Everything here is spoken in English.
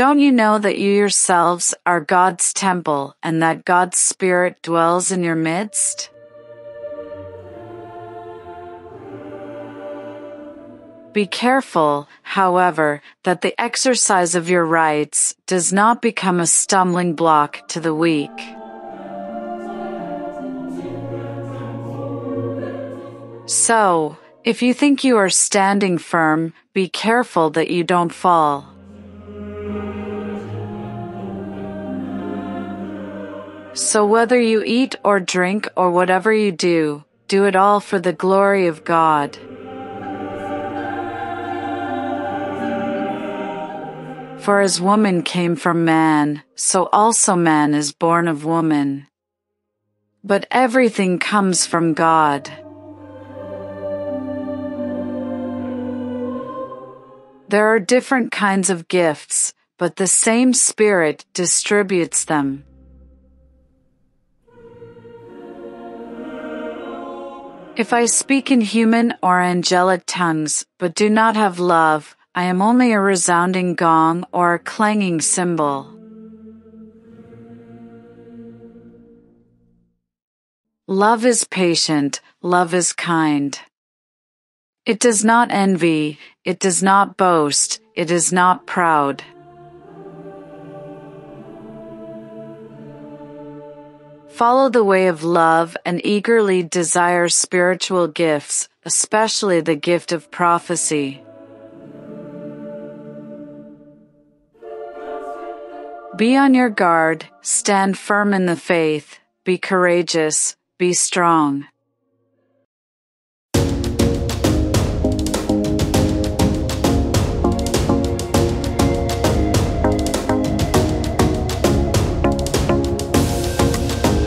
Don't you know that you yourselves are God's temple and that God's Spirit dwells in your midst? Be careful, however, that the exercise of your rights does not become a stumbling block to the weak. So, if you think you are standing firm, be careful that you don't fall. So whether you eat or drink or whatever you do, do it all for the glory of God. For as woman came from man, so also man is born of woman. But everything comes from God. There are different kinds of gifts, but the same Spirit distributes them. If I speak in human or angelic tongues, but do not have love, I am only a resounding gong or a clanging cymbal. Love is patient, love is kind. It does not envy, it does not boast, it is not proud. Follow the way of love and eagerly desire spiritual gifts, especially the gift of prophecy. Be on your guard, stand firm in the faith, be courageous, be strong.